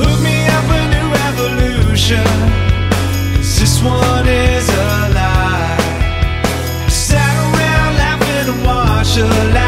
Hook me up a new this one is alive. Sat around laughing and.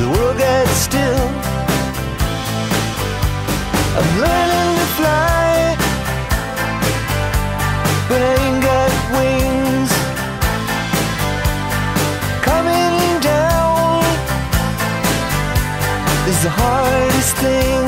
the world gets still. I'm learning to fly, but I ain't got wings. Coming down is the hardest thing.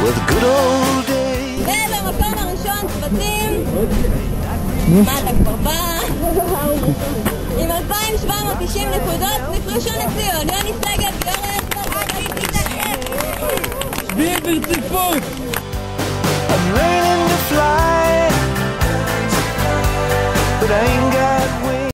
Well, the good old days. במקום הראשון צוותים, בת הכפפה. עם 2,790 נקודות מפרשון לציון, יוני סגל, גיורא יחזור, ואני תתעקש! שבי ברציפות! I'm learning to fly, but I ain't